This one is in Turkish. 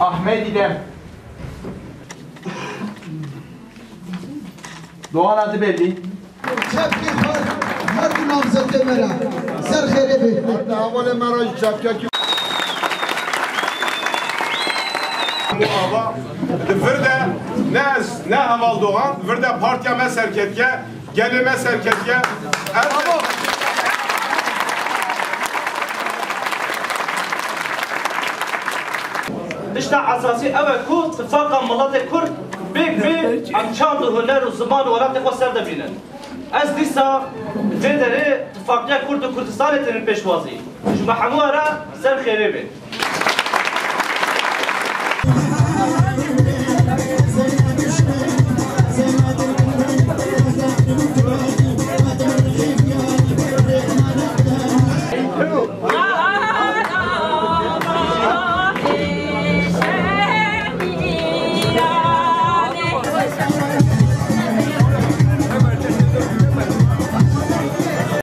Ahmet İdem. Doğan adı belli. Çepki har, har bir namzete mera. Ser xerebi. اول مرا چپکه کی Ava, Virde ne ne haval doğan, Virde partiya meserketke, gelime serketke. Bravo. Dişta asasi evet ku tıfaka millet Kurd bek ve amçan hüner و زبان و ولات خو سر دبینن از دیسا جدره اتفاقیه کرد و کردستان تنین پیشوازی جمع همو را سر خیره بید